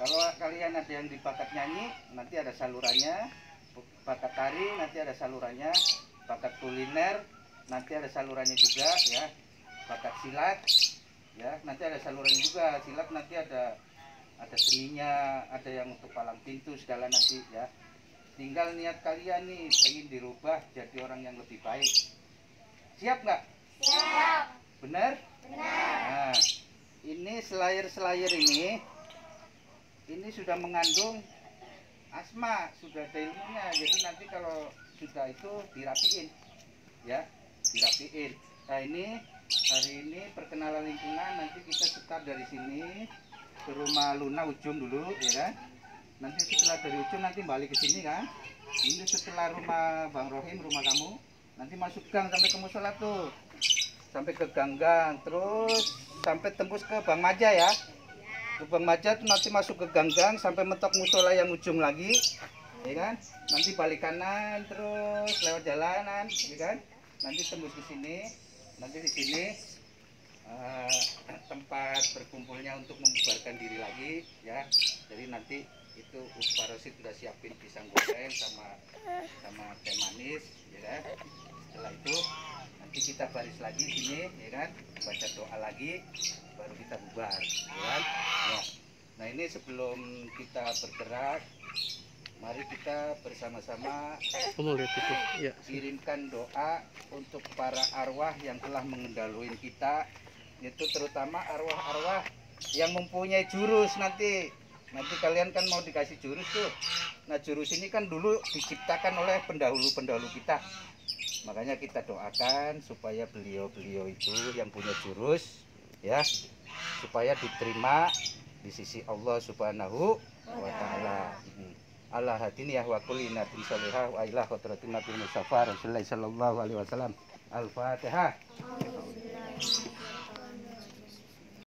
Kalau kalian ada yang di bakat nyanyi, nanti ada salurannya. Bakat tari, nanti ada salurannya. Bakat kuliner, nanti ada salurannya juga ya. Bakat silat, ya nanti ada salurannya juga. Silat nanti ada ada seninya, ada yang untuk palang pintu segala nanti ya. Tinggal niat kalian nih pengen dirubah jadi orang yang lebih baik. Siap nggak? Siap. Benar? Nah, ini selayar-selayar ini ini sudah mengandung asma, sudah ada ilmunya. Jadi nanti kalau sudah itu dirapiin, ya, dirapiin. Nah ini hari ini perkenalan lingkungan. Nanti kita start dari sini ke rumah Luna ujung dulu, ya kan? Nanti setelah dari ujung nanti balik ke sini kan? Ini setelah rumah Bang Rohim, rumah kamu. Nanti masuk gang sampai ke musola tuh sampai ke ganggang terus sampai tembus ke Bang Maja ya ke Bang Maja tuh nanti masuk ke ganggang sampai mentok musola yang ujung lagi ya kan? Nanti balik kanan terus lewat jalanan ya kan? Nanti tembus ke sini nanti di sini eh, tempat berkumpulnya untuk membubarkan diri lagi ya. Jadi nanti itu Pak Rosid sudah siapin pisang goreng sama sama teh manis ya kan? Setelah itu nanti kita baris lagi sini ya kan? Baca doa lagi baru kita bubar ya kan ya. nah ini sebelum kita bergerak mari kita bersama-sama. Ya. kirimkan doa untuk para arwah yang telah mengendalui kita itu terutama arwah-arwah yang mempunyai jurus nanti nanti kalian kan mau dikasih jurus tuh nah jurus ini kan dulu diciptakan oleh pendahulu-pendahulu kita makanya kita doakan supaya beliau-beliau itu yang punya jurus ya supaya diterima di sisi Allah Subhanahu wa taala. Allah hadini ya wa kulli nabi salihah wa ilah hadratin nabi mustafa sallallahu alaihi wasallam. Al-Fatihah.